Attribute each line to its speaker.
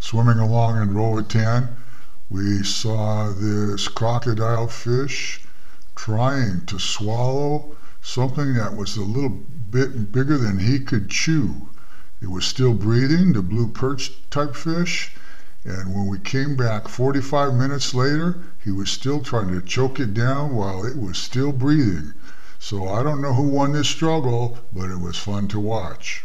Speaker 1: swimming along in Roatan, we saw this crocodile fish trying to swallow something that was a little bit bigger than he could chew. It was still breathing, the blue perch type fish, and when we came back 45 minutes later, he was still trying to choke it down while it was still breathing. So I don't know who won this struggle, but it was fun to watch.